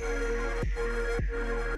Yeah.